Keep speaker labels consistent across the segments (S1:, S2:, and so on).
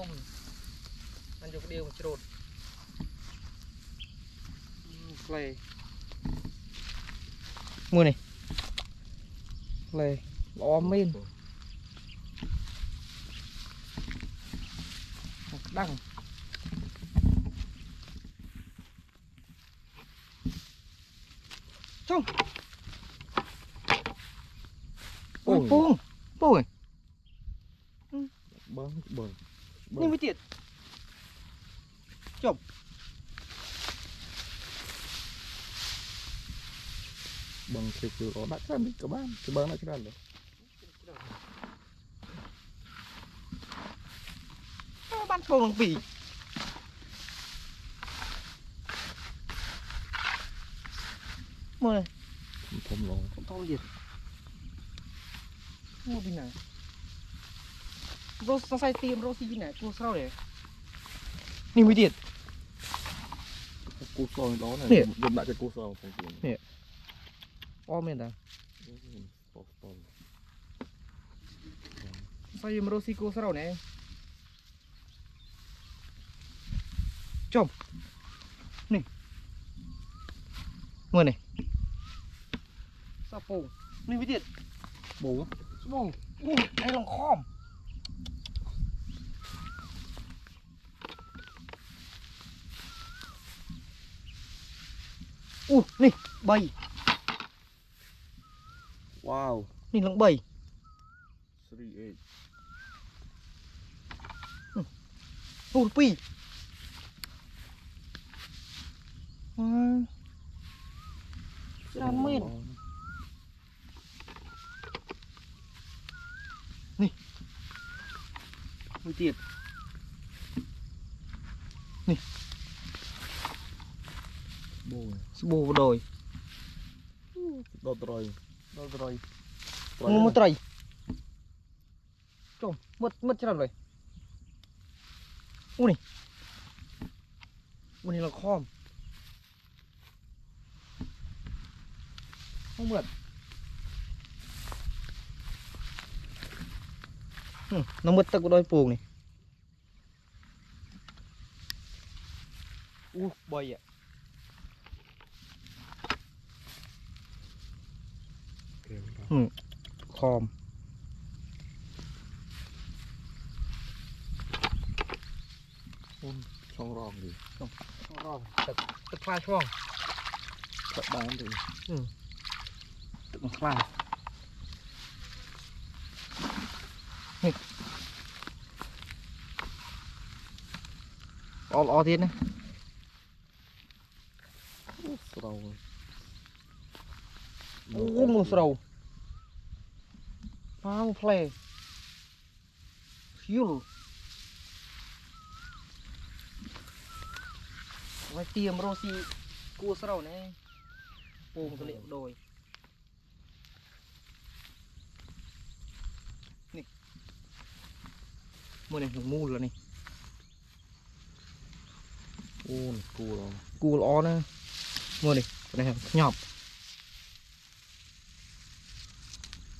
S1: ទុំมันយកដៀវមកច្រូតក្លេមួយនេះក្លេល្អមែនក្តាំង
S2: ro nak keramik kebang kebang nak keran lo
S1: ban pung lang pi mua này.
S2: Thôm lồng
S1: không thâu gì. Mua bên này. Rồi sao sai tiêm rồi gì này cô sao đấy นี่วิดีโอ
S2: cua sò đó này Nè. dùng lại cái cua sò
S1: này Palmeda. Saya merosi ku serau nih. Jom. Nih. Mana nih? Sapu. Nih bidit.
S2: Bau.
S1: Bau. Uh, air lengkap. อู้นี่ใบ
S2: Wow.
S1: Mình lặng 7.
S2: 38.
S1: Ủa, pi. Wow. Làm mệt. Này. Mũi
S2: Bồ.
S1: Bồ đồi.
S2: Đọt rồi.
S1: តា ស្ពតស្ពត សរសៃទៀមរស
S2: ់ស៊ីគួរស្រោណែចុំនេះមើលនេះសាពងនេះមួយទៀត បូ ស្បងអូឯងឡងខំអូនេះ3 វ៉ាវ នេះឡើង3 3 8 អូពីរអឺច្រើនមែនមួយទៀត បូ ស្បូបដោយ ដល់ត្រយ ដល់ត្រយ ត្រ
S1: យ មួយត្រីចុំមុតមុតច្រើនเลยអូនេះ
S2: ค
S1: อม
S2: ช่องรองดีช
S1: ่องรองตึกตึกคลาช่อง
S2: ตึกบ้านดี
S1: ตึกคลาនេះល្អល្អទៀតណា
S2: ស្រោអូមកស្រោ
S1: វប៉ាវផ្លែយល់ហើយទៀមរស់ស៊ីគួរស្រូវណែពងទលាក់ដោយនេះមើលនេះមូលនេះ
S2: អូនគូឡង
S1: គួរល្អណាស់មើលនេះនេះខ្ញប់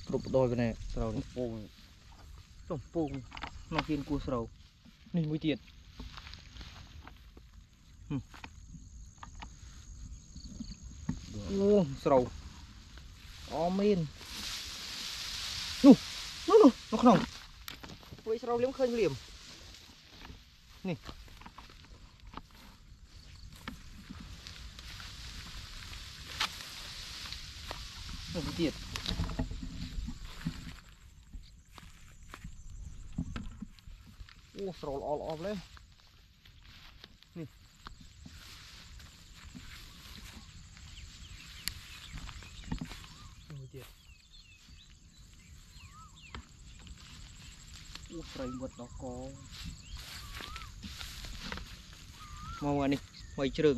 S1: គ្រប់ដោយប៉ុណ្ណេះស្រូវនេះ
S2: អូន
S1: ចុះពងក្នុងគៀនគួរស្រូវនេះមួយទៀតហឹម
S2: អ
S1: ូស្រូវអមែននោះនោះនោះនៅក្នុងពួកស្រូវលៀមឃើញលៀមនេះនោះមួយទៀត អូស្រូវល្អល្អម្លេះនេះនោះមួយទៀតអូត្រីមុតដល់កមកអានេះໄວជ្រើង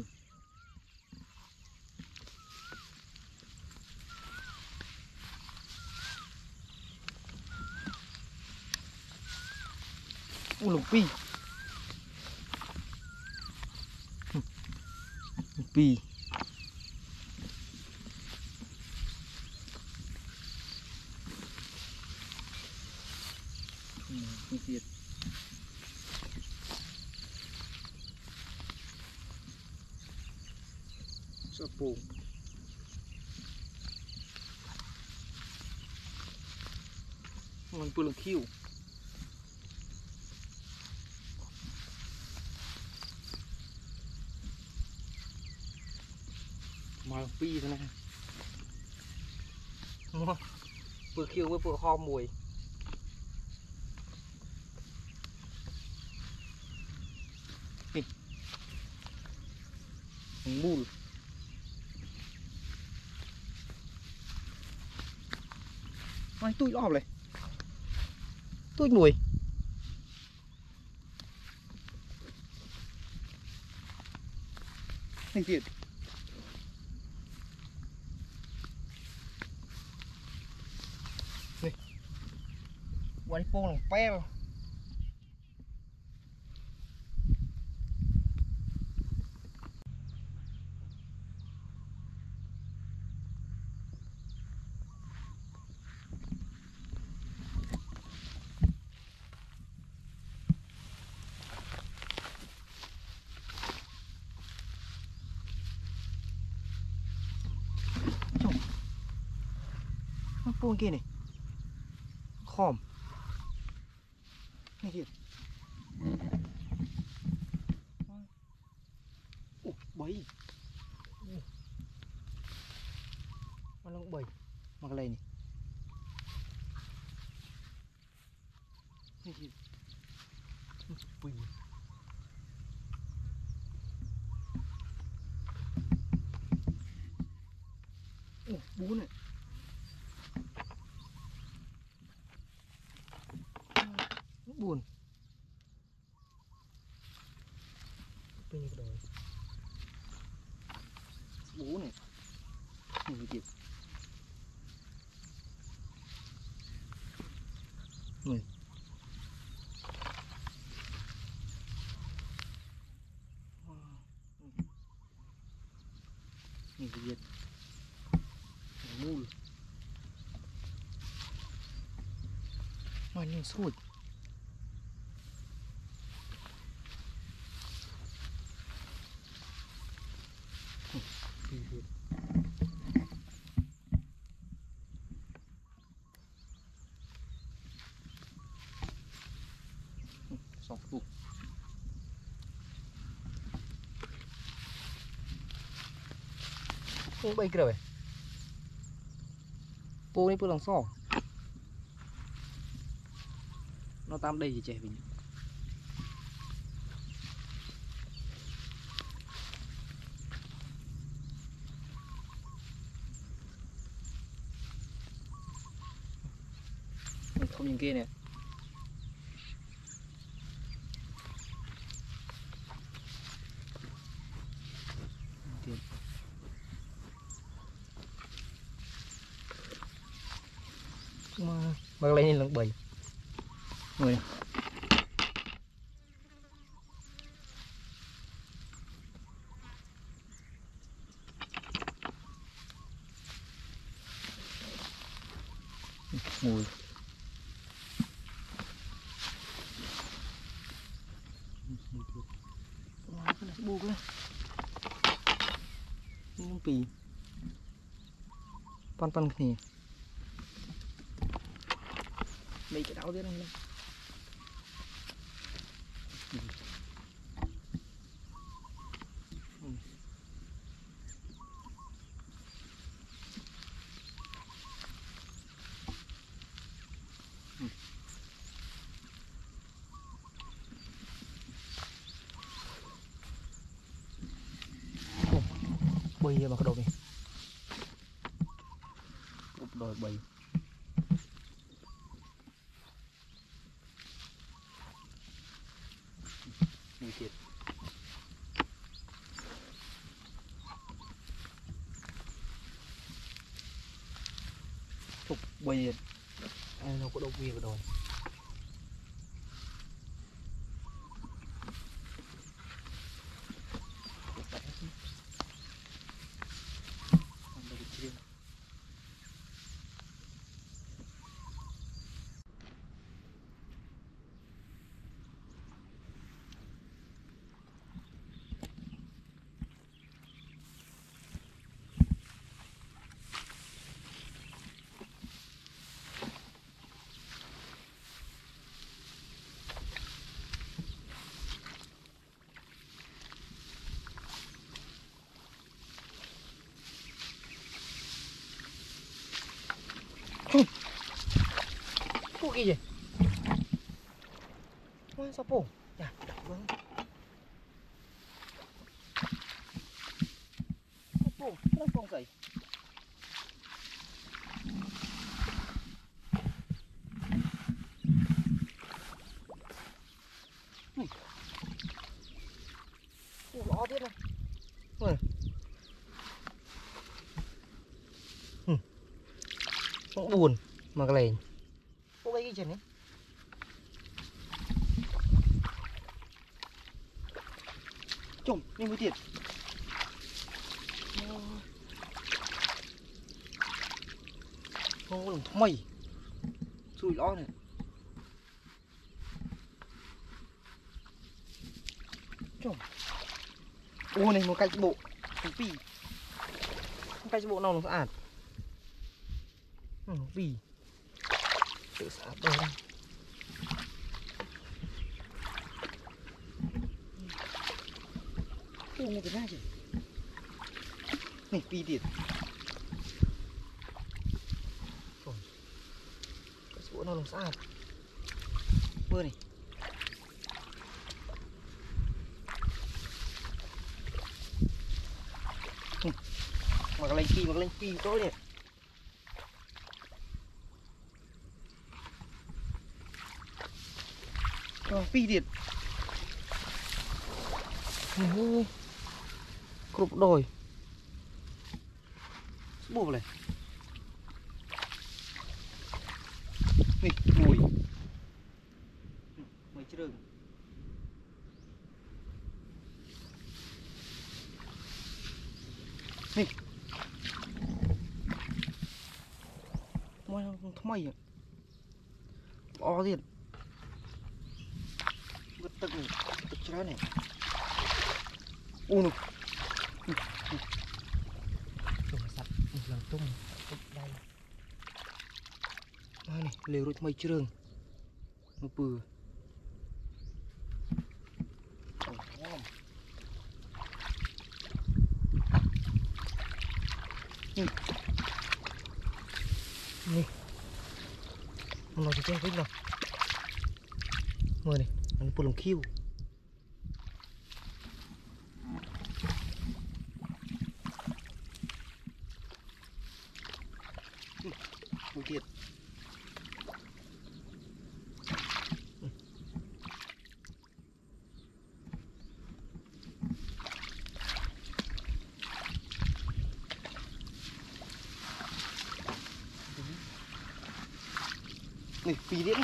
S1: Pi. Pi. vừa ho mùi. Mùi. Ai tôi lọp này Tôi mùi Thành thiệt Quay phô lòng pe nó buông kia này? bay Mana cũng bay Maka lain ni Ni sini Pui Oh, bukan ni Bukan Apa ni kedai летит. Ой. Где? Муль. Маленький сродь. ពូ3គ្រាប់ឯងពូនេះពូឡងសនៅតាមដីចេះវិញធំជាងគេនេះ kena sebut lah. Ini nempi. Pan-pan ni. Mấy cái đau thế này. Phục. Ai nó có đâu bia rồi. Kia gì? Ôi, sao bổ? Dạ vâng sao bổ nó không dậy này Ôi. Ừ. Cũng buồn mà cái này Cô gây cái chân ấy Chồng, đi mới tiền. Ô, lòng làm mày. Xui lo này. Chồng. Ô này một cái bộ. Một pì Một cái bộ nào nó sẽ ạt? Ừ, pì Tự sạch đây đây Ô, này chứ Này, pì Mưa này mà lên phi mặc lên phi tối này rồi phi điện ôi cục đồi. Bùn này. ไม่เชิงมาปือนี่นี่มันอาจะเจ้าพิษหรอมือนี่มันปุ่นลงคิ้ว នេះពីរទៀត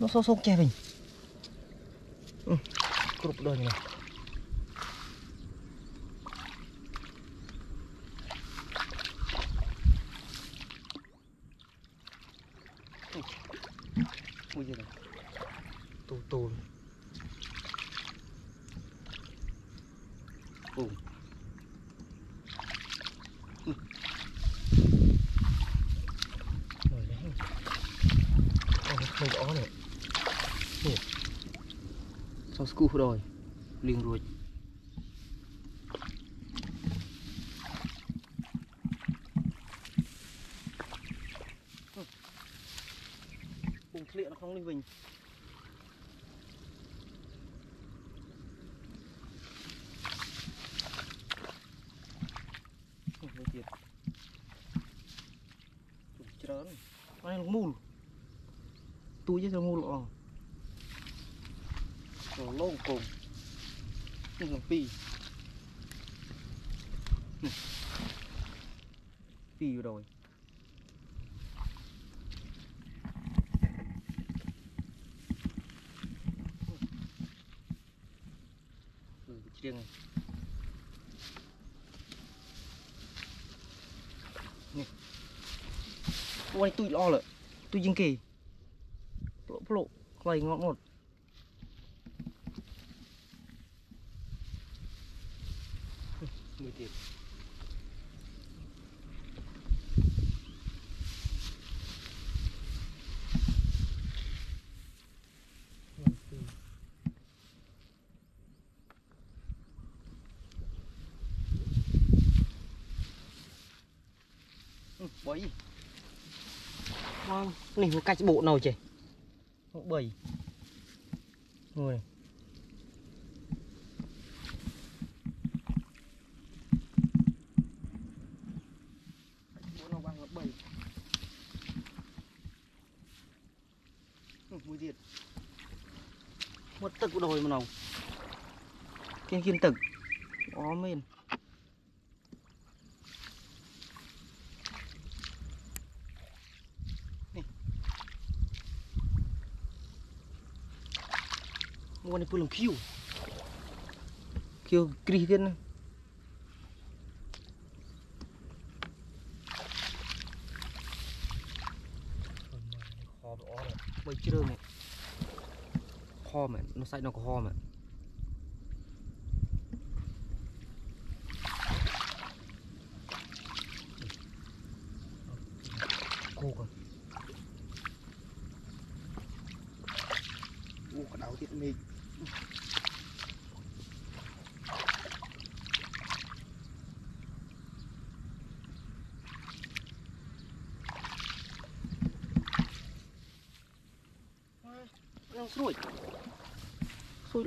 S1: នោះសូសូកចេះវិញគ្រប់ដូចនេះ Túi chứ sao mùl Lộ Rồi lông cùng. Nhưng là pì. Pì rồi. Ừ, riêng này. Ôi, tôi lo lợ. Tôi dưng kỳ. Quay ngọn một mười tiền Ừ, bỏ gì Ngon. Này một cách bộ nào chứ? Một bầy. Rồi. Bộ nào bằng diệt. Một tực đồi mà nào. Kiên kiên tực. Ó មួននេះពូលំខៀវខៀវគ្រីសទៀតណាបីជ្រើងហោមែននោះសាច់នោះក្រហមហ៎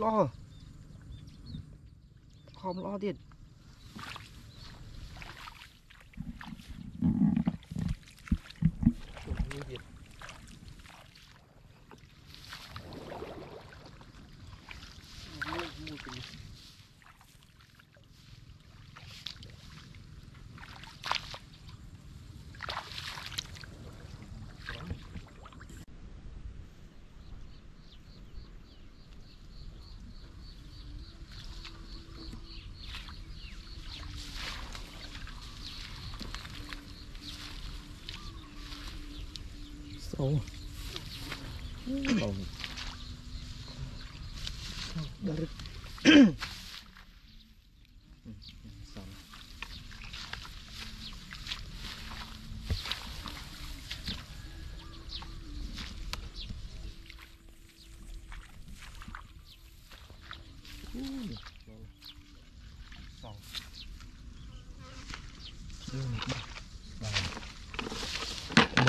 S1: ល្អខំល្អទៀត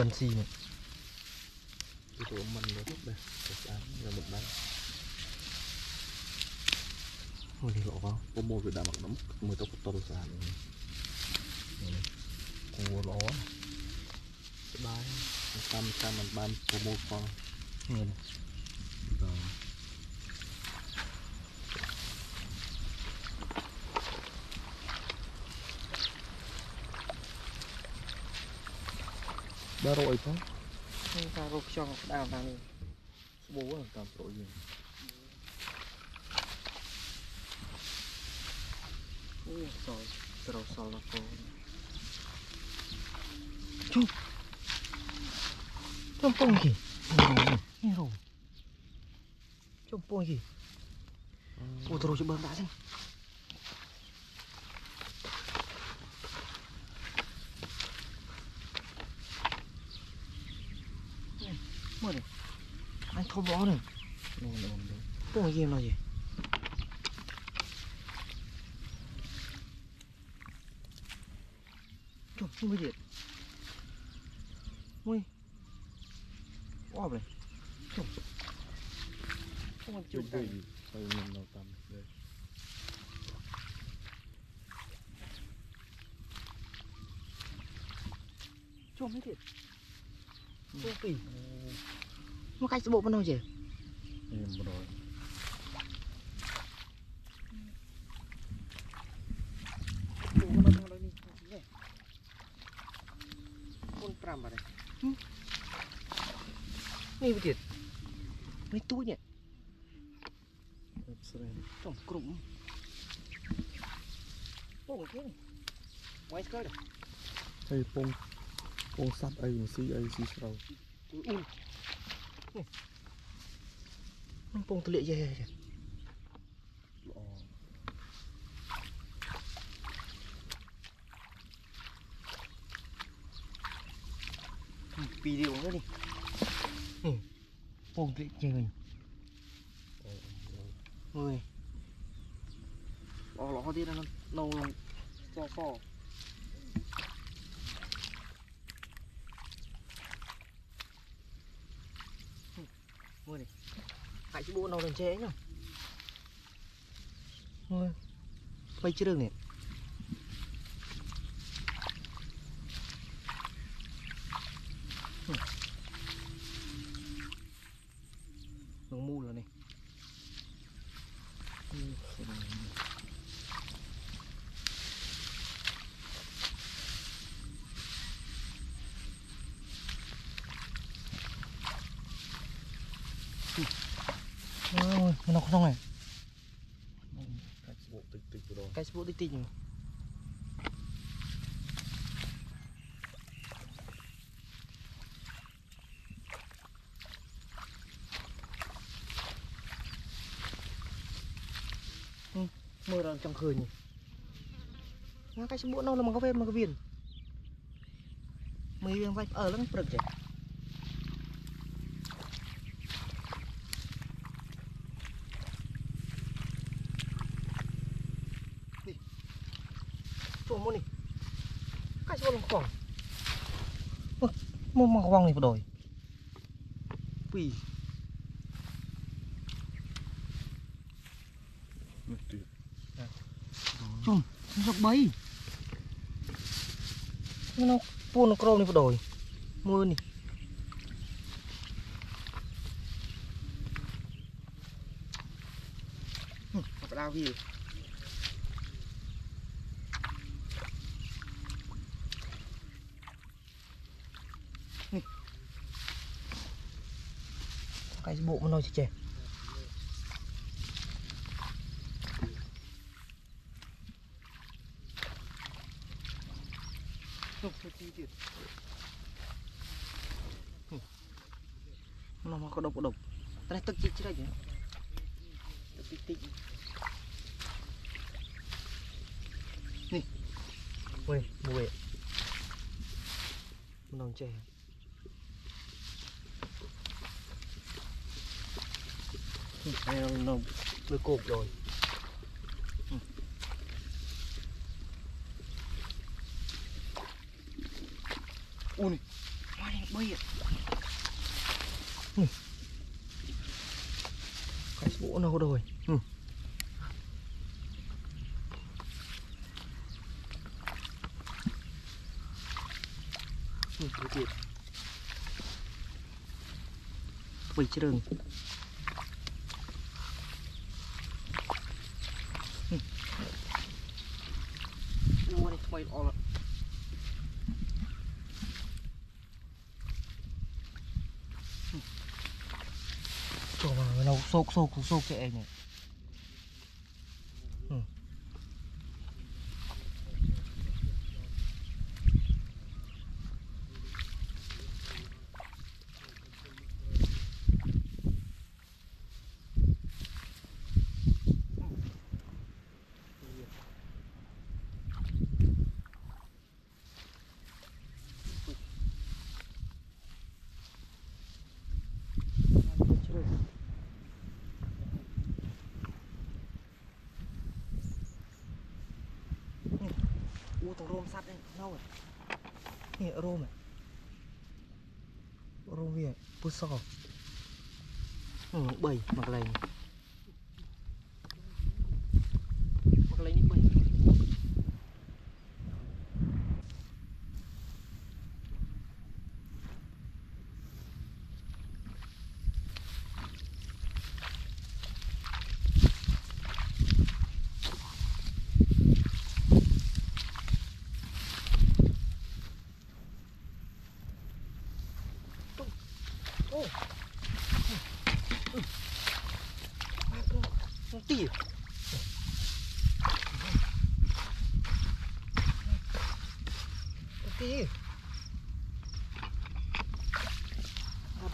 S1: mình xì này
S2: Cái chỗ mình nó rút đây Cái sáng là mình bán
S1: Thôi đi lộ vào
S2: Có mua rồi đã mặc nấm Mười tóc to sàn Cua ló Cái bài Xăm xăm mình bán Có mua con
S1: Nghe này
S2: ដើររកអីផង
S1: ខ្ញុំថារកខ្យងស្ដាមតាម
S2: ស្បូហ្នឹងតាមប្រូយើង
S1: អូសល់ត្រូវសល់ដល់កូនជុំជុំពងគេហេរ៉ូជុំពងគេ
S2: អូទៅរក
S1: ច្បាស់ដាក់សិ Anh không bó này
S2: Đồ đồ nó
S1: Bông kì nó gì Facebook ប៉ុណ្ណោះយើខ្
S2: ញុំបណ្ដោយ
S1: 5បាទនេះវាទៀតនេះទួយនេះ
S2: ស្រី
S1: ចំក្រុមពងគេវាយស្គល
S2: ទេពងពងសัตว์អីមិនស៊ីអីស៊ីស្រូវ
S1: អ៊ុន ấy xí sầu Ui ui Nè. Nó bông tư lệ dè dè dè
S2: Lọ
S1: Vì điều nữa đi Ừ. Bông lệ dè dè Ui Lò lò đi ra nó nâu lòng So so mưa này đầu chứ chế nhá mưa quay chưa được này. vô đi tình ừ, mưa là trong khơi nhỉ. Ngay cái bộ nó là mà có về mà có viền mấy viên vay ở lắm bực chứ ងនេះបដ ôi ពី
S2: នេះទៀត
S1: ចុះសុក3មនុស្សពូនក្រមនេះបដ ôi មើលនេះបដៅវា cái bộ mà nói chị trẻ Nó mà có độc có độc. Đây tức chích chứ đây chứ. Tức tích tích. Nè. Ui, mùi. Nó chè. Heo nó nó cột rồi. Ừ. Ui này, hoa này bay ạ. Ừ. Cái bộ nào rồi. Ừ. Ừ, cái tiệt. そうそうそうええ sò ừ, bầy mặc lành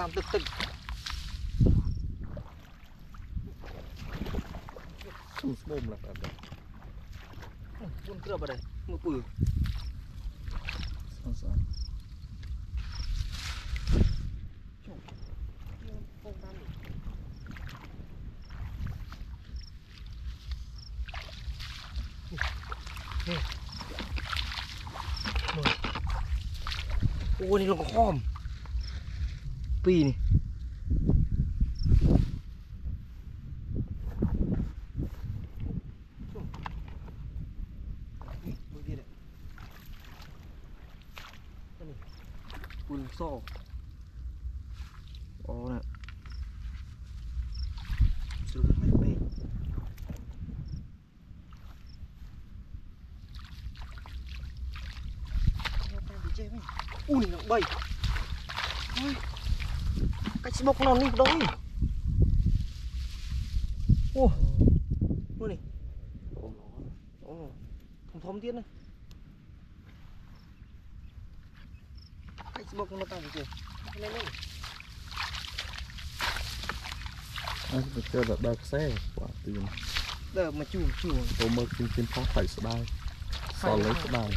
S1: ตามตึกตึก
S2: สมสมหลักแบบนั้น
S1: บุญเกลือไปเลยมือปืน
S2: สองสอง
S1: โอ้นี่ลงกระค้อม pi này Pun so. Oh nak. Suruh baik-baik. Apa dia ni? Uni nak baik. Facebook នោះនេះដូចអូនោះនេះអូធំធំទៀតណា Facebook នោះតាំងពីគេនេះនេះ
S2: អត់ទៅដល់ដល់ខ្សែបាទទី
S1: ដើមកជួងជួង
S2: ទៅមើលជិះជិះផុសໄຂស្ដាយ
S1: សល់លើស្ដាយ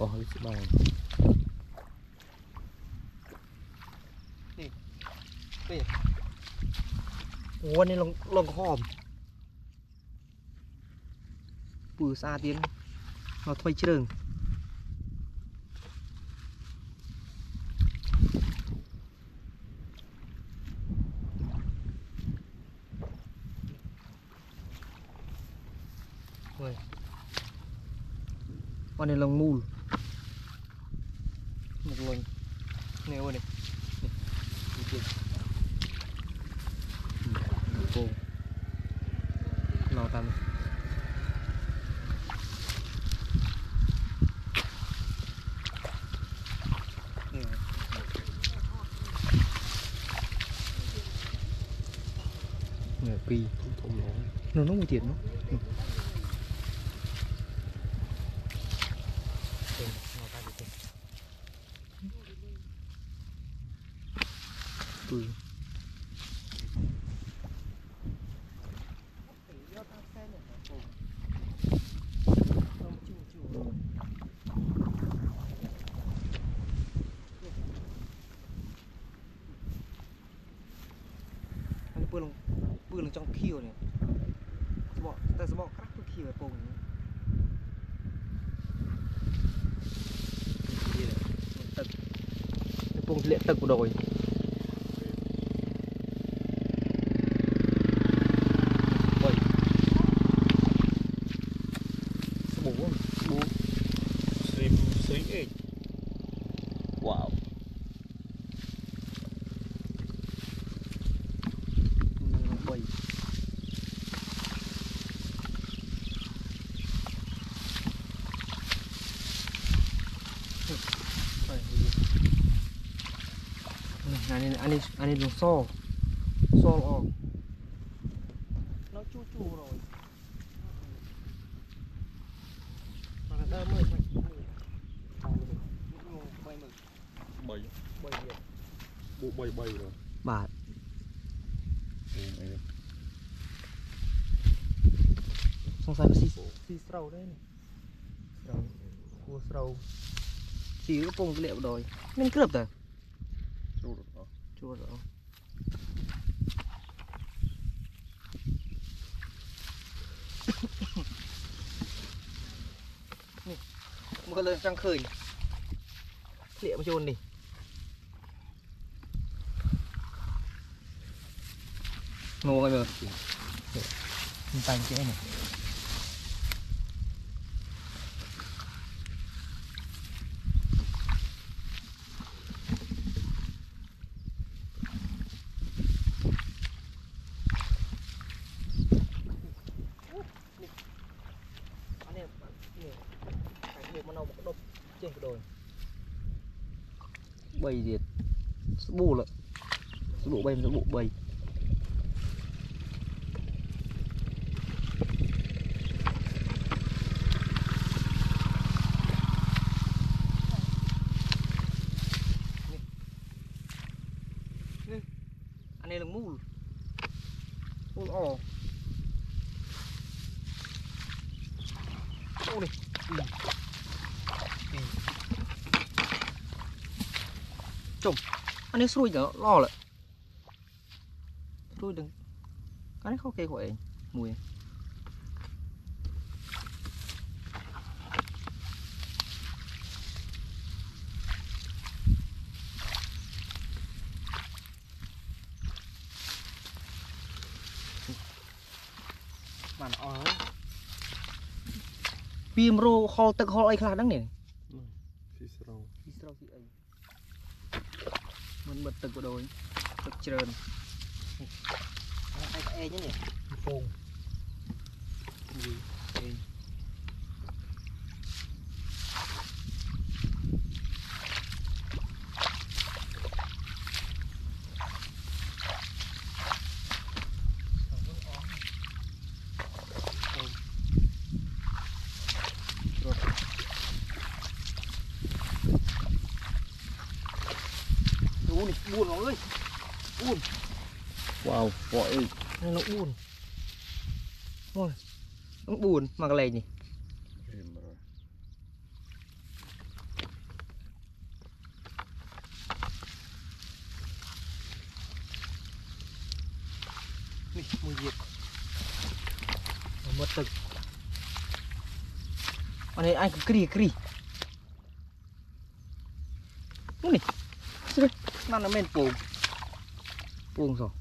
S2: អស់ហើយស្ដាយ
S1: โอ้วันนี้ลงลงหอมปือซาเตียนเราถ้วยเชิงวันนี้ลงมูลหมกลงเนี่ยวันนี้ sentido. Não? thực của đội. này dùng xô. Xô lọ nó chu chu rồi. Mà đơm ơi
S2: bảy
S1: bảy
S2: bộ bảy bảy rồi.
S1: Bà xong sai xì xì sầu đấy này? Sầu cua sầu xì nó cùng cái liệu rồi. Nên cướp rồi. chua rồi một cái lên trăng khơi liệu mà chôn đi งูกันเลยมันตันเจ๊เนี่ย នេះស្រួយដល់ល្អលស្រួយដល់កានេះខុសគេគាត់ឯងមួយបានអស់ហើយពីមរោហុលទឹកហុលអីខ្លះហ្នឹងនេះ ក៏ដោយទឹកច្រើនអេអេចឹងនេះហ្វូង អូនេះបួនអើយបួន
S2: វ៉ាវវ៉ាអីនេ
S1: ះលោកបួនអូននឹងបួនមកកន្លែងនេះនេះមួយទៀតមកទឹកអានេះអាយគ្រីគ្រី นั่นน่ะแม่นปูงปูงสอง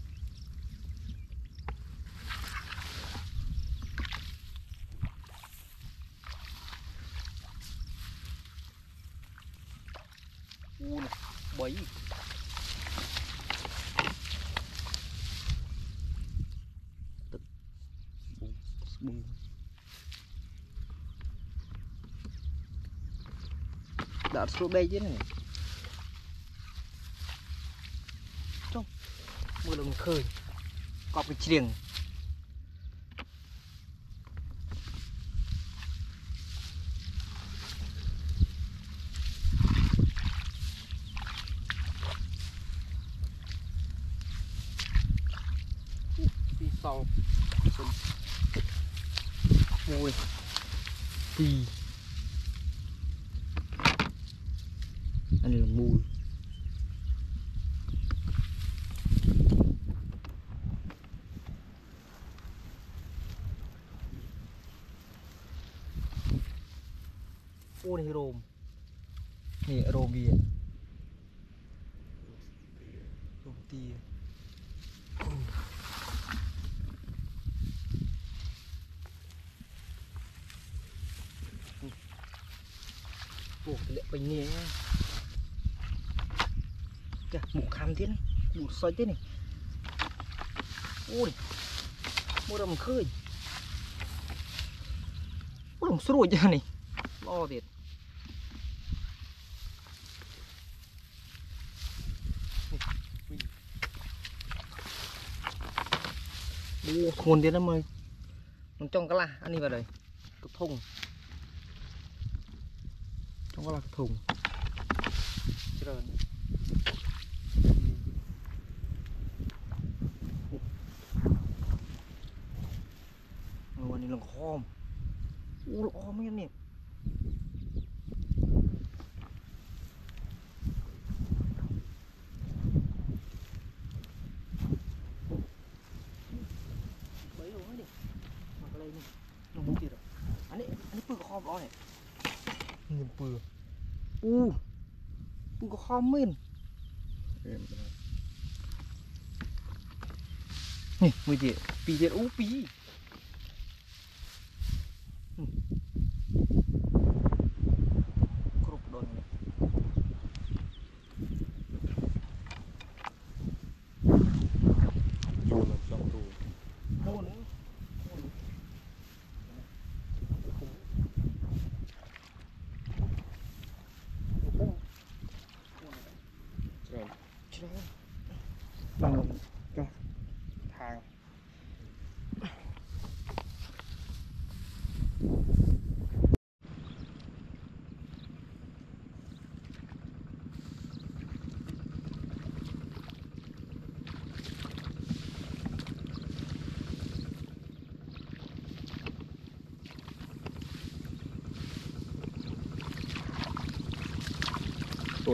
S1: อูนี่บ่อย
S2: Bung.
S1: đã số bay chứ này trong mưa khơi cái chiềng สอยที่นี่อุ้ยมูดำขึ้นหลงสรุปยังนี่ล่อเด็ดดูคนเดียวนะมึงมันจ้องกะละอันนี้ไปเลยกระทงจ้องกะละกระทง หลังคอมอู้ลคอมม่ยันเนี่ยไปดูให้อะไรนี่น้องมุกจิตอ่อันนี้อันนี้ปืนคอมร้อนเนี่ปืนอู้ปืนคอมมื่นนี่มือเจ็ดปีเจ็ดอู้ปี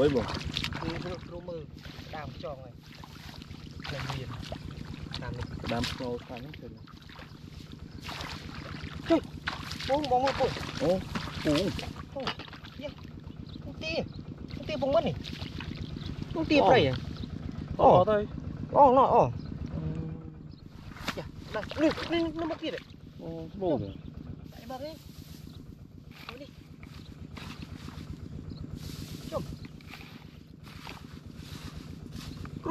S2: យបង
S1: គ្រូមើលដើមចងហើយតែមានតាមនេះ
S2: ដើមស្គរខាងនេះទៅ
S1: ចុះបងបងមើលពុយ
S2: អូពូ
S1: អូយ៉ាទីទីបងមិននេះទីប្រៃ
S2: អូទៅ
S1: អូណោអូយ៉ានេះនេះមកទៀត
S2: អូស្មោក
S1: តែបាក់ទេ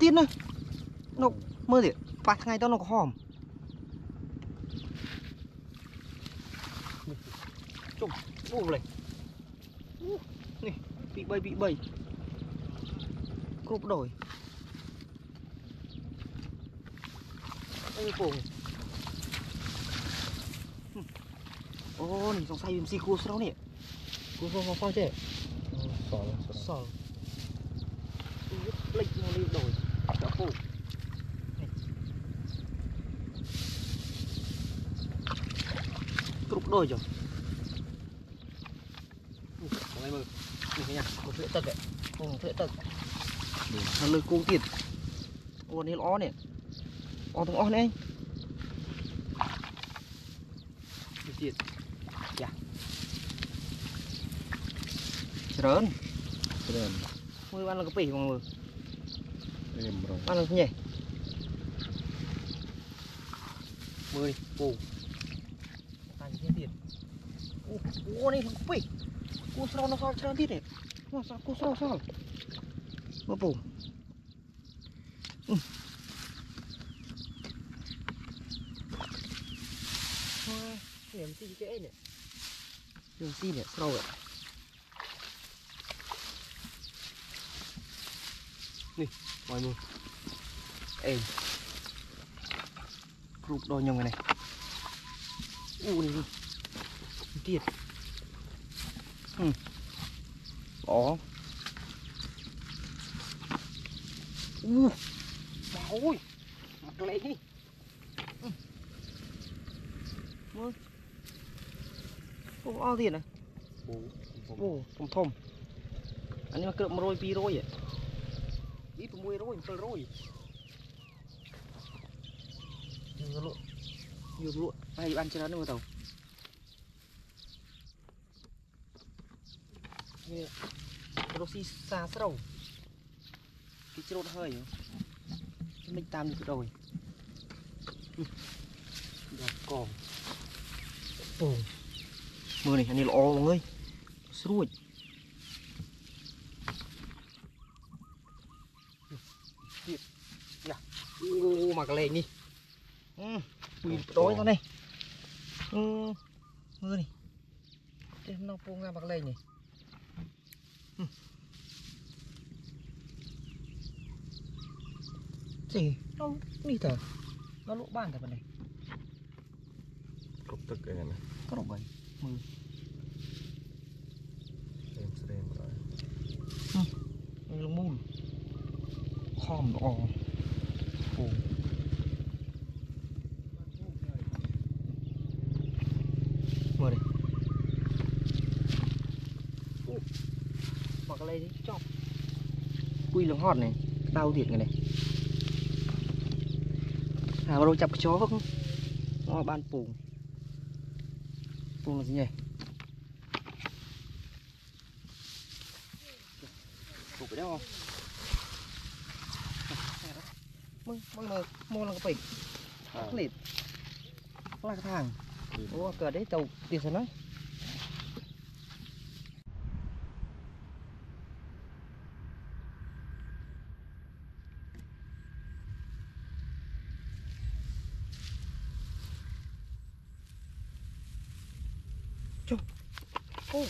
S1: tiền này
S2: Nộp.
S1: mơ gì? Phạt ngày tao nó có hòm. Chụp bộ này này bị bay bị bay cục đổi. Đây cổ ô này trong say MC cua sao nè? Cua sao sao sao chứ.
S2: Sò sò
S1: sờ lịch nó đi đổi đã phủ đôi rồi. Có em ơi nhà Có thuệ tật đấy Có thuệ tật Nó lơi cung kịp Ủa này ló này Ủa thằng on này Được Dạ. Trơn
S2: Trơn
S1: Mười ăn là cái bể mọi người. Ăn là cái nhỉ Mười Bù. sao đi cerah mà sao aku serah sal. Apa? Hmm. Wah, ni mesti này, ni. Mesti này sâu kan. Ni, oh, mọi người. Ê. Rụt đôi nhông này. U này. Tiệt. Ừ ó u ôi mặt lệ đi mơ ô ao tiền này
S2: ô
S1: thom thom anh mà cướp một rồi pi rồi vậy? Ít mùi rồi phơi rồi nhiều lụa nhiều lụa hay ăn cho nó nữa tàu Cái chốt hơi cái mình tam được rồi. Đọt còn. Ồ. Mưa này anh đi lọ mọi người Ô, mà cái lệnh đi. Ừ. Ui, đói con này. Ừ. Mưa này. Nó buông ra bạc lệnh này. ừ. นี่เถอะแล้วลูกบ้านแต่ปันไหน
S2: กบตะเกียงนะ
S1: ก็ลงไปมือ
S2: เต็มเต็มเลย
S1: มันลงมูลข้อมออกโอ้มาเลยบอกอะไรที่จอบ quy lồng hót này tao thiệt cái này ನಾವು ಚಾಪ್ ಚೋ ಬಾನ್ ಪೂ ಪೂ ನೇ đó mừng mừng mờ mua là cái bịch lịt là cái thằng ô cờ đấy tàu tiền sao nói กุ้ง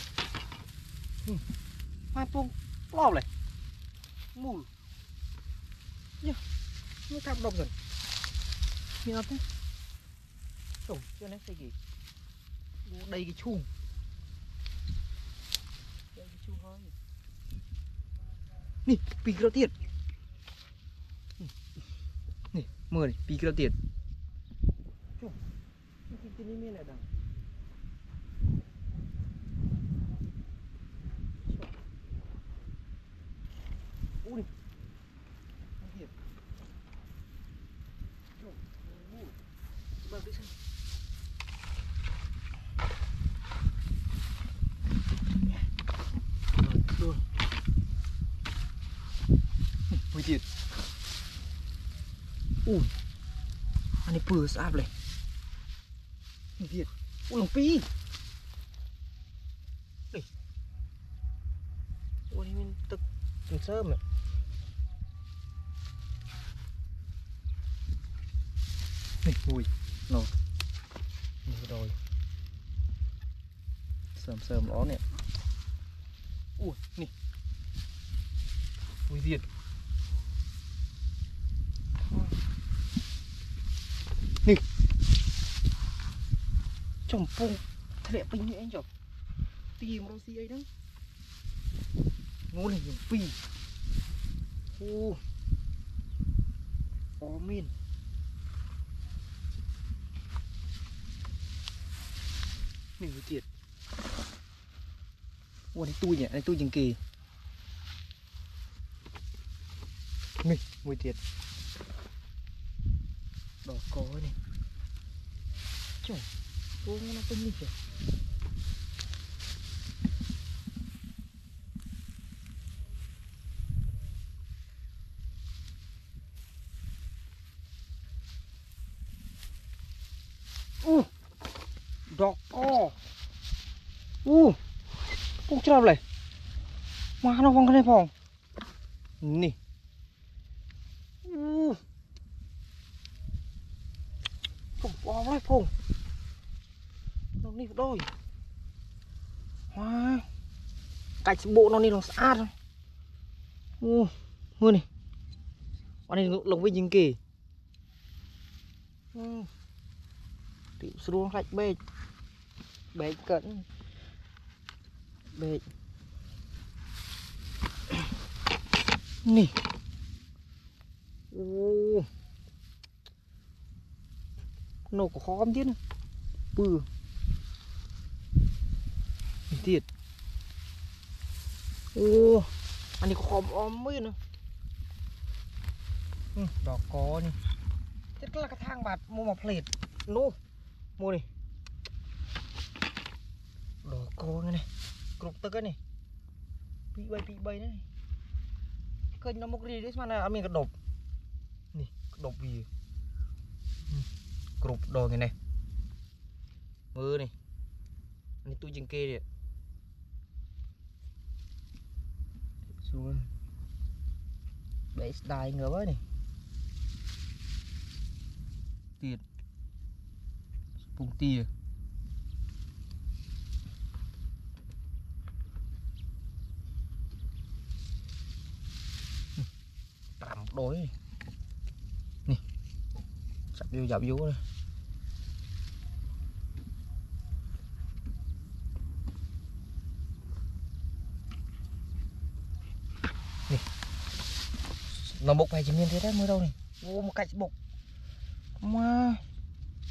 S1: มาปุ้งรอบเลยมูลเนี่ยนี่ทำดมกันนี่นะปุ๊บตุ่มเจ้าเนี่ยใส่กี่ đây cái chuông đây cái chuông hơi nè pì kilo tiền nè mười pì kilo tiền chuông cái cái này là đằng อุ้ยเห็ดเบิกดิฉันอุ้ยจิตอุ้ยอันนี้ปื้อสาบเลยนี่จิตอุ้ยหลงปีนี่โอ้ยมันตึกมันเสริมเลย នេះមួយនោះនេះដោយសើមសើមល្អនេះអូនេះមួយទៀតនេះចំពងធ្លាក់ពេញនេះអីចុះទីមរុស៊ីអីហ្នឹងនោះនេះពីអូអូមាន นี่คือจิตวันนี้ตู้เนี่ยในตู้จริงกีนี่มวยเจ็ดดอกกอนี่จ้องตัวมันเป็นนี่เฉย Ooh dok to uh puk cerap leh mana uang kene pong nih uh pung pong leh pung nó đi đôi. Hoa cạch bộ nó đi nó sát u mưa này. Con này lồng với dính kỳ tìm xuống gạch bê bệt cẩn bệt nè ô nó có khó không tiết nữa bừa tiệt ô anh đi có khó ôm mới nữa ดอกกอนี่จะกระทางบาดมูมาเพลดนู่มูนี่ កហ្នឹងនេះគ្រប់ទឹកហ្នឹងនេះពី3ពី3ហ្នឹងឃើញដល់មុខរីនេះស្មានថាអត់មានកដប់នេះកដប់វាគ្រប់ដងឯនេះមើលនេះនេះទូជាងគេទៀតស្រួលបែកស្ដាយងើបហើយនេះទៀតស្ពងទា đối nè. Chắc vô dạo vô đây nè. Nó bục này chỉ miên thế đấy, mới đâu này. Ô, một cái bục. Mà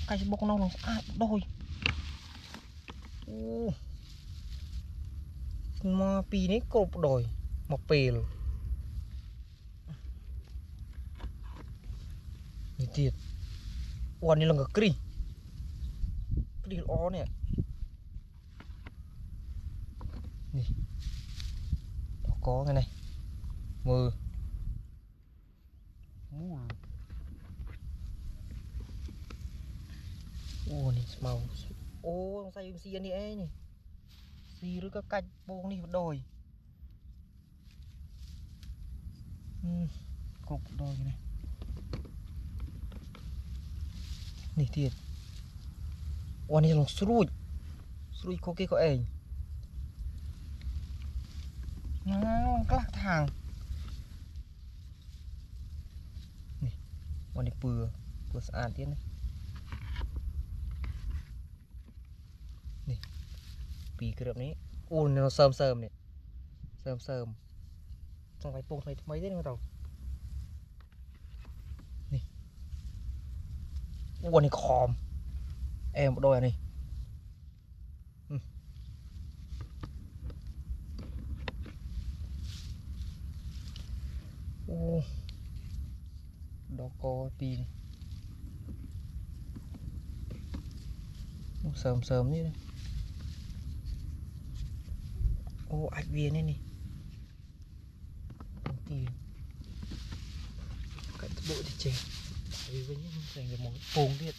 S1: cái bục nó là à đôi. Ô. Mà pì này cột đôi một pì rồi จีวันนี้ลังกกรีกรีอ้อเนี่ยนี่ดอกก้อไงไงเมือมูลโอ้นี่สมาโอ้ใส่ซีอันนี้เอ้นี่ซีหรือก็กัดโป่งนี่ดอยกบดอยนี่ នេះនេះទៀតអូនេះលងស្រួចស្រួចខូគេក៏ឯងណាខ្លះທາງ con này pừa pừa sạnទៀតនេះនេះពីរគ្រាប់នេះអូនៅសើមសើមនេះសើមសើមចង់ឲ្យពងថ្មីថ្មីទេមើលទៅ อ้วนนี่คอมเอ็มโดยอันนี้อืมโอ้ดอกกอปีนี่โอ้เสริมเสริมนี่นะโอ้อัดเวียนนี่นี่บางทีก็จะโบจ វាវិញហ្នឹងតែមួយពងទៀត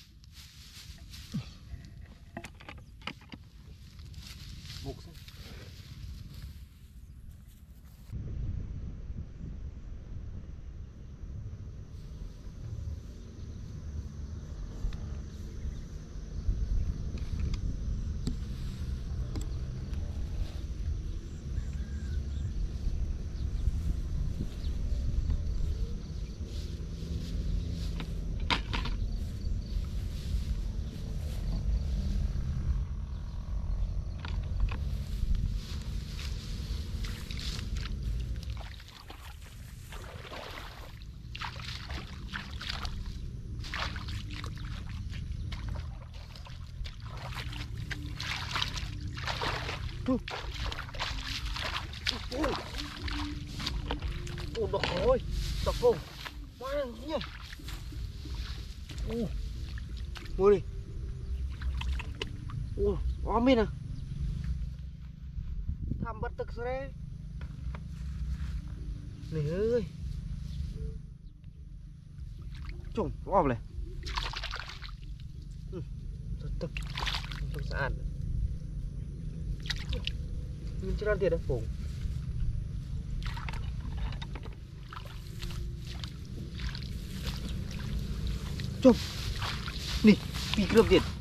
S1: Ô, mai nhỉ. Ô. Mua đi. Ô, amin à. Tham ទឹកស្រែនេះអើយចុំអបលេទឹកទឹកស្អាតមានច្រើនទៀតដែរពង Nih, pikir dia.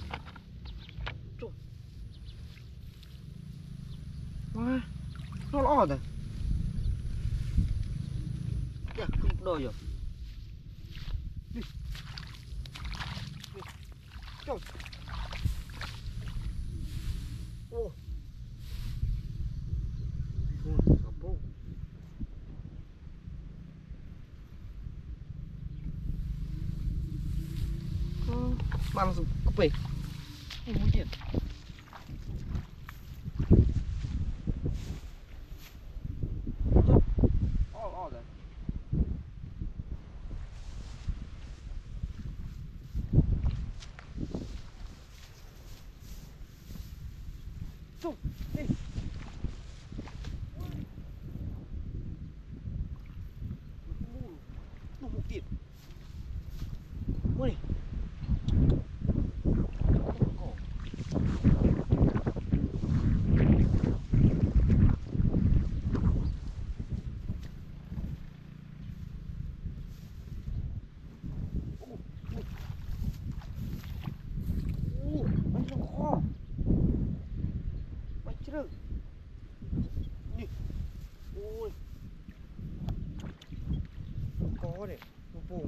S1: เรื่องนี่โอ้ยก้อเนี่ยลูกโป่ง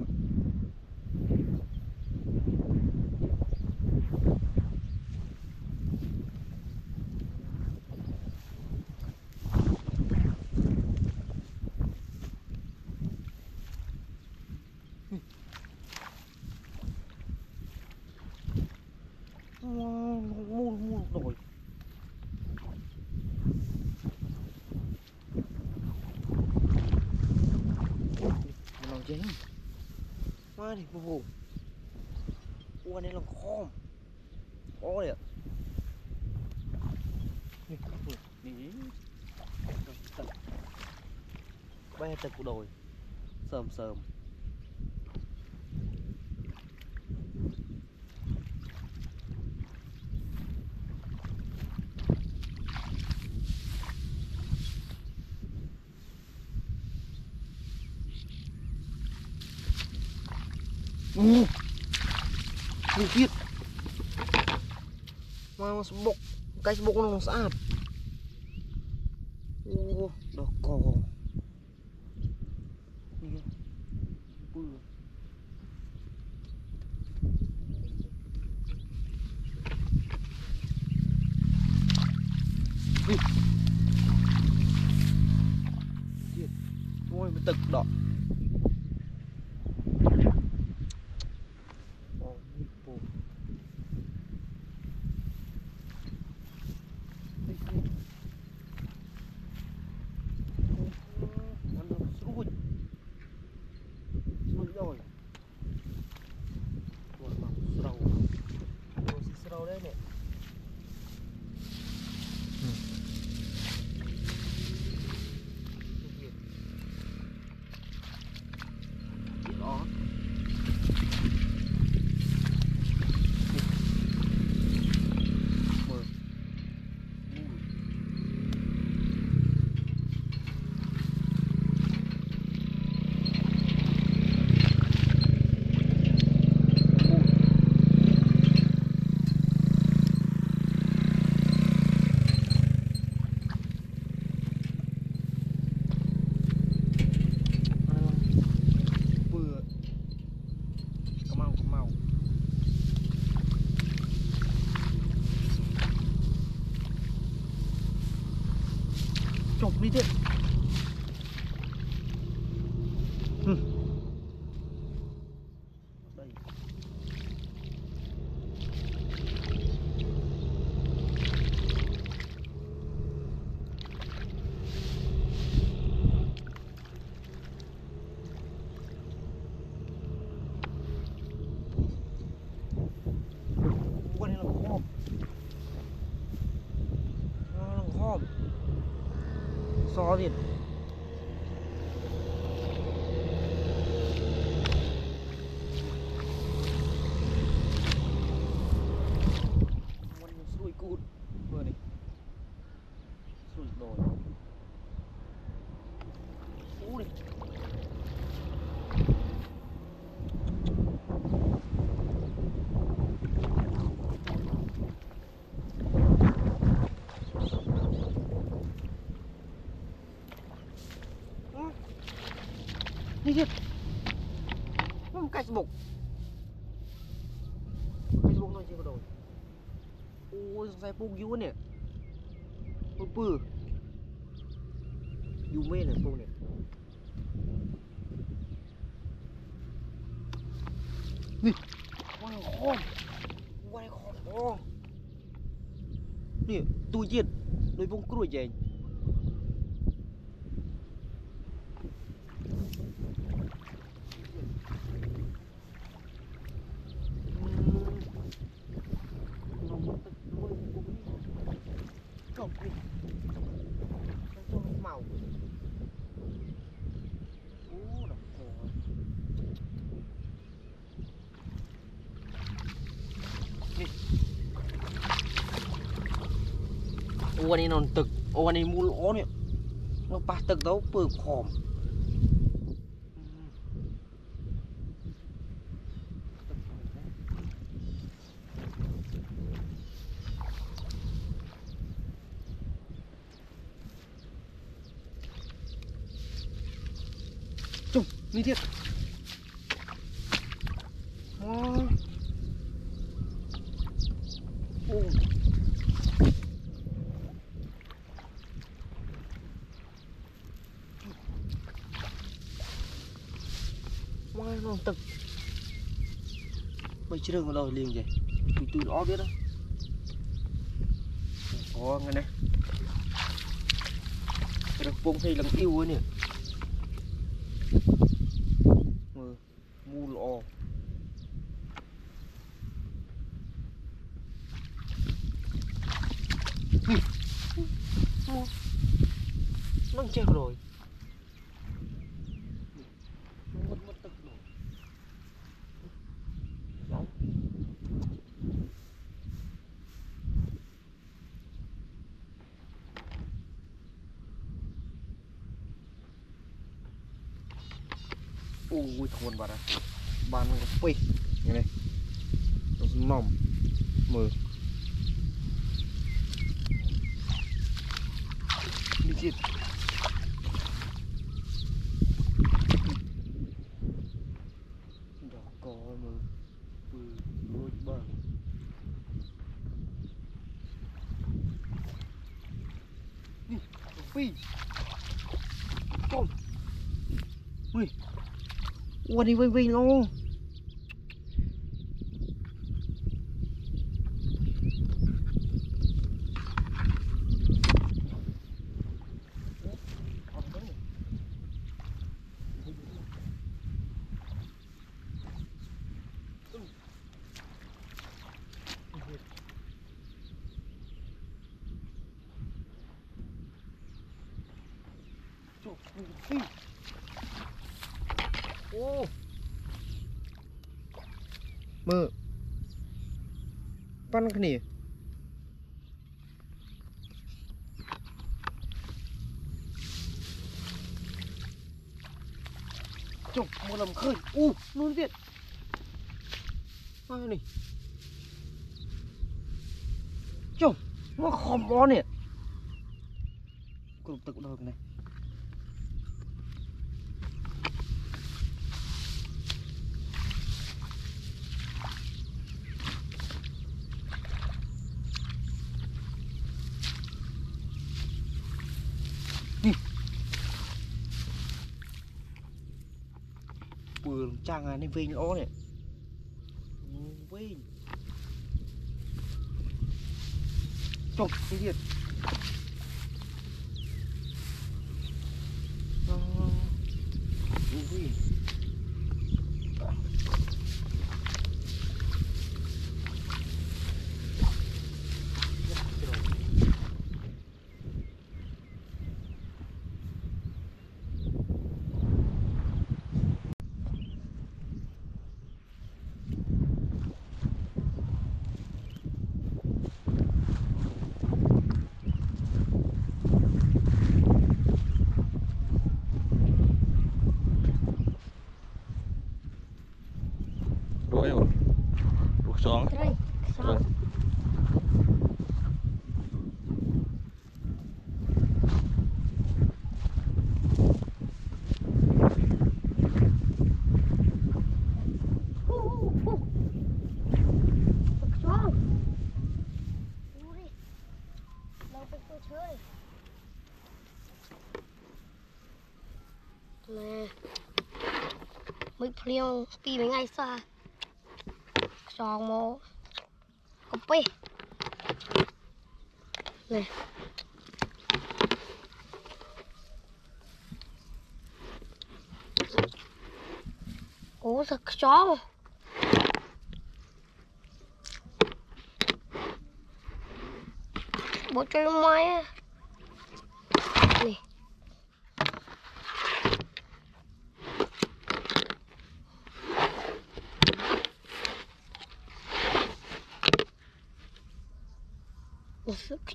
S1: qua đi vô vô qua đây là khom khó đấy ạ Nè, vừa, nè. Tận. Ba tật của đồi Sờm sờm subok guys subok nung saat we did. ปูกยูเนี่ยปุปื้อยูไม่เลยปูเนี่ยนี่วันคอนวันคอนโอ้นี่ตู้เย็นโดยพงกล้วยใหญ่ sopro. Sopro normal. Pura porra. Ô này nó tực, ô này mua lỗ này. Nó bắt tực đâu, bự khòm. Chung, thiệt tiếp Ôi. Ôi. Nó tập. Mày chưa đừng lời liền vậy Tụi tụi đó biết đó. Có nghe nè. Cái đó bông hay làm yêu ấy nè. អូយធ្ងន់បាត់ហើយបានពេះនេះនំមើល วันนี้วิ่งวิ่งโล อนขนี่จบมลำขึ้นอู้นู่นเด็ดมาหนิจบว่าขอมบอเนี่ย វិញល្អនេះវិញចុកទៀត
S3: មួយភ្លៀងពីរថ្ងៃសោះខ្សងមកកុំពេះនេះអូសខ្យល់បោះចូលមក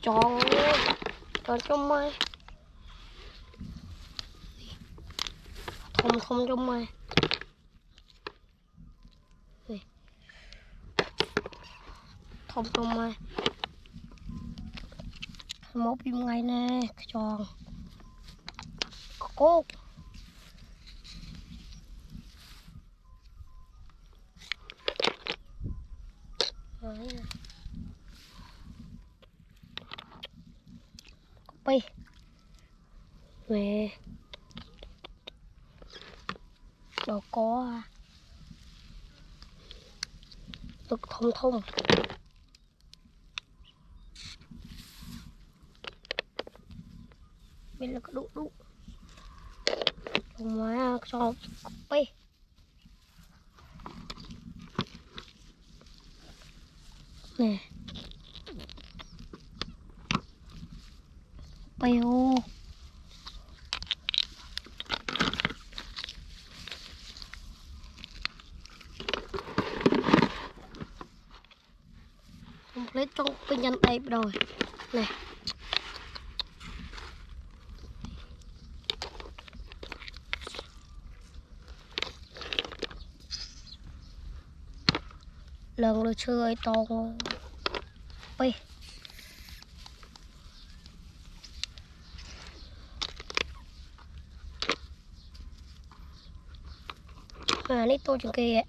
S3: ចងចូលជុំមកធំធំជុំមកធំធំមកមកពីថ្ងៃនេះខ្យងកកោក thùng thùng bên là cái đụ đụ trong má cho copy nè copy ô complete nhân đẹp rồi này. Lần lượt chơi to pi mà nít tôi chừng kia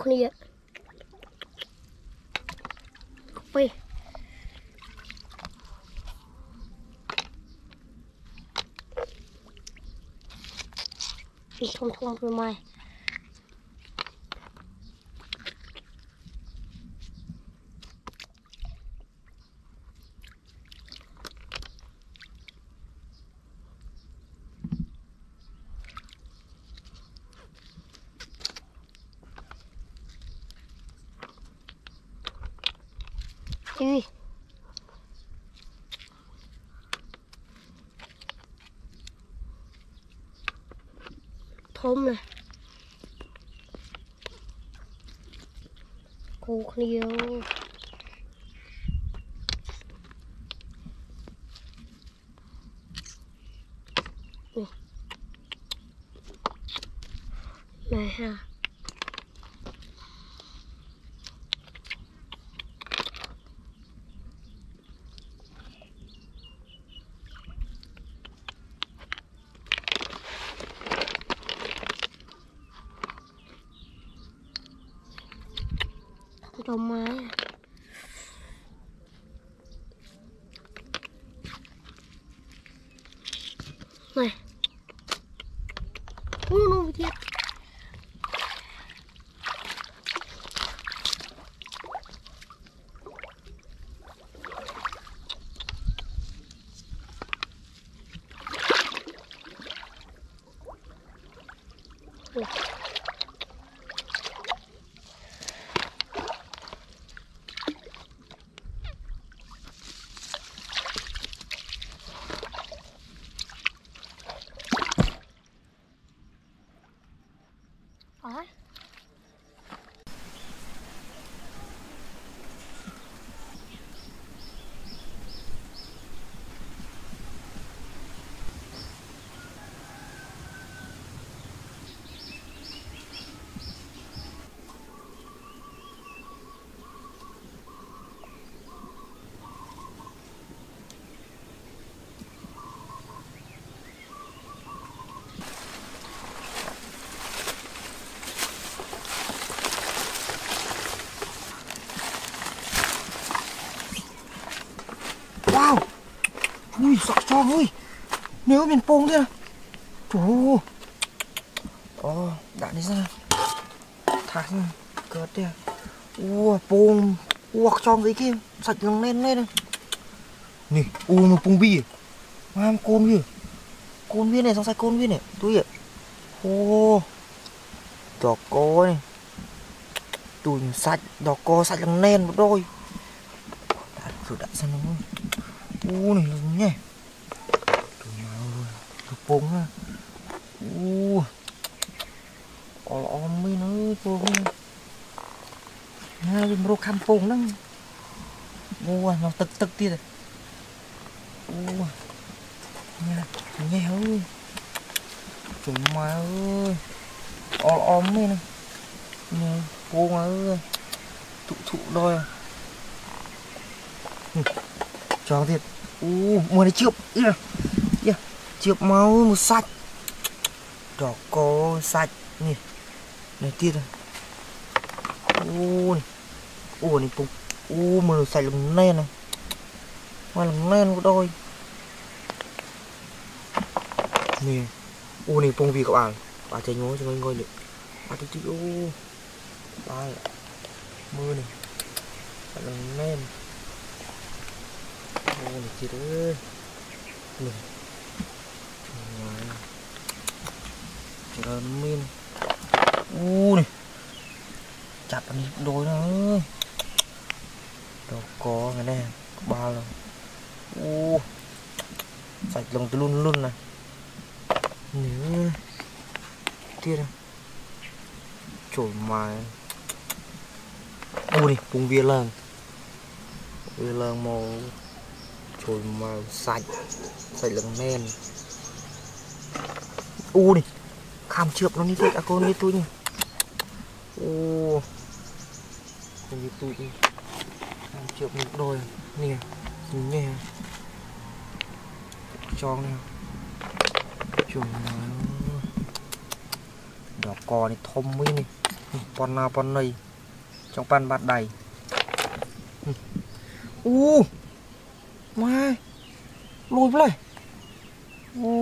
S3: คนนี้เยอะไปทมทงไปไหม มเลยโคเคียว đồng.
S1: Ui cho ơi Nếu miền pông thế à? Trời ơi Ồ ờ, đã đi ra. Thả ra Cợt đi à? Ua, pông Ua tròn gì kia. Sạch lòng lên lên này. Nè Ua nó pông bi à? Mam côn bi Côn bi này xong sai côn bi này? Tôi à? ạ Ồ Đỏ cô này. Tùi sạch, Đỏ cô sạch lòng lên một đôi. Đã rồi đã xem nó. U này nhỉ ហើយវាមករកខាំពងហ្នឹងអូនៅទឹកទឹកទៀតអូញ៉ាញ៉ែអើយជុំមកអើយអល់អមនេះណាពងអើយទុទុដល់ចង់ទៀតអូមកនេះជៀបយ៉ាជៀបមកមួយសាច់ដកកោសាច់នេះនេះទៀតហ្នឹង này. U này cũng u mà xài lồng lên này. Mà lồng lên của đôi nè u này phong vì các bạn. Bà chạy ngó cho ngồi ngồi được. Bà chạy chạy u đây. Mưa này. Xài lồng lên. U này chị ơi nè. Trời min u này. ចាប់នេះដូចណាអើយតកមែនទេក្បាលអូសាច់លងទលុនលុនណានេះទៀតចូលមកអូនេះពងវាឡើងវាឡើងមកចូលមកសាច់សាច់លឹងមែនអូនេះខំជឿបនោះនេះទៀតអាកូននេះទួញអូ វាទូចខាងជើងនេះដូចនេះនេះចងនេះជុំដកកនេះធំមួយនេះប៉ុណ្ណាប៉ុណ្ណីចង់ប៉ាន់បាត់ដៃអូម៉ែលួយផ្លេះអូ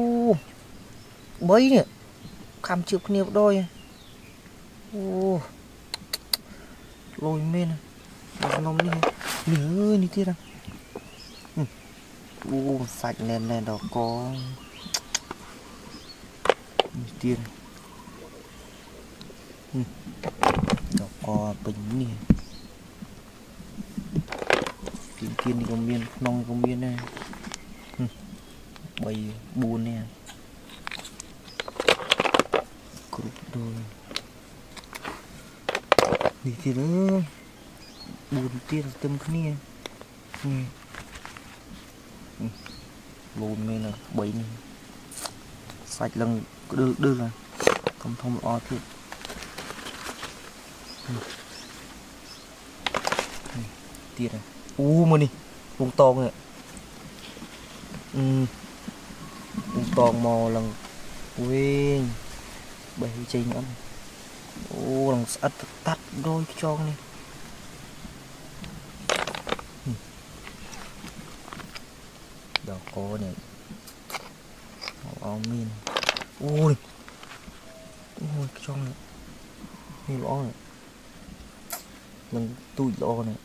S1: 3នេះខំជើបគ្នាបដយអូ លយមែនដាក់នំនេះនេះអើយនេះទៀតអូសាច់ណែនណែនដល់កងនេះទៀតដល់កពេញនេះទីទីនេះក៏មានក្នុងក៏មានដែរ3 4នេះគ្រប់ដូច នេះទៀតអឺ4ទៀតស្ទឹមគ្នានេះលូនមាននៅ3នេះសាច់លឹងក្ដឺដឺធំធំល្អទៀតទៀតអូមើលនេះពងតងនេះអឺពងតងមកឡើងវិញបេះចេញអត់ អូឡើងស្អិតតាត់រយខ្យងនេះដកកោនេះអមមានអូយអូយខ្យងនេះនេះល្អនេះនឹងទូចល្អនេះ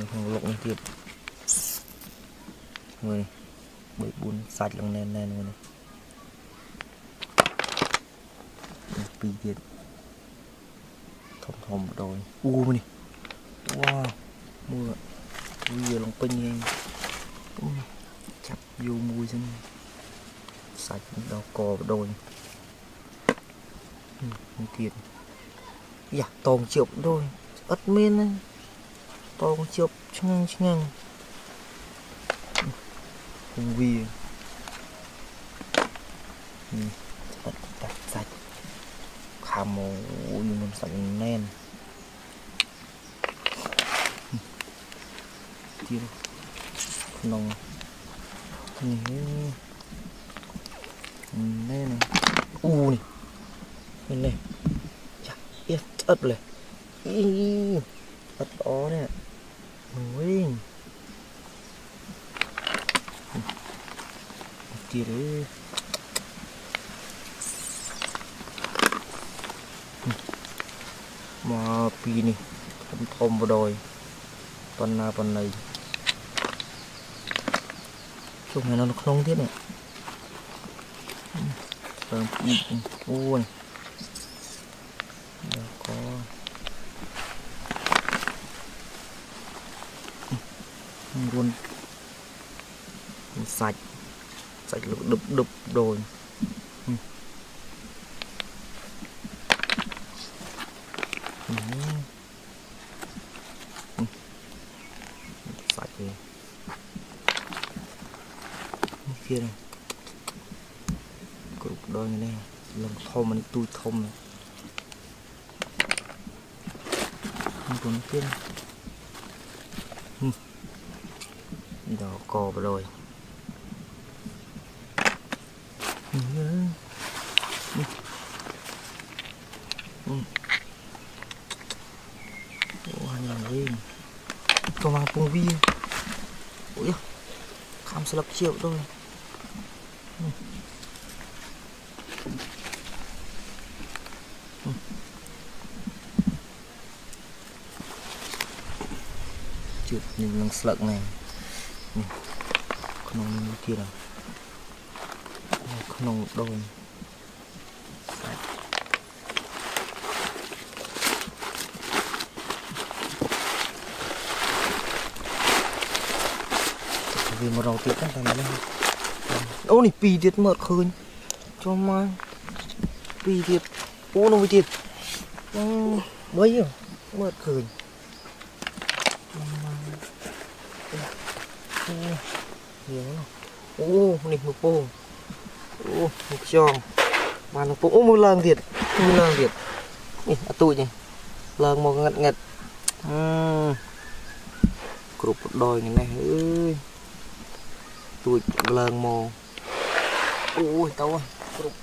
S1: នៅក្នុងលោកនេះទៀតមើល3 4សាច់ឡើងណែនណែនមួយនេះ វ៉ាមើលវាឡើងពេញឯងអូចាប់យូរមួយចឹងសាច់ដល់កម្ដងនេះទៀតយ៉ាតងជប់ដូចអត់មានទេតងជប់ឆ្ងាញ់ឆ្ងាញ់គងវា sẵn nên chiêu nồng. Nên u này. Lên lên chắc ít ớt lên. មកពីនេះធំធំបដ ாய் ប៉ុណ្ណាប៉ុណ្ណីជុំនៅក្នុងទៀតនេះទៅពីអូយដល់ក៏រួនសាច់សាច់លុកដឹបដឹបដូច ទូធំហ្នឹងគុំទៀតដល់កបលយអូហាញ៉ាំវិញកុំមកពងវាអូយខំស្លឹកជាវដល់ ស្លឹកនេះក្នុងនេះទៀតក្នុងដូងសាច់វាមករកទៀតតែមិនដឹងអូនេះពីរទៀតមើលឃើញចូលមកពីរទៀតអូនោះមួយទៀតអូបីមើលឃើញ អូនេះមកពងអូមកខ្យងបានមកពងអូមកឡើងទៀតមកឡើងទៀតនេះអាទូចនេះឡើងមកងឹតងឹតអឺគ្រប់ដយនេះអើយទូចឡើងមកអូយទៅគ្រប់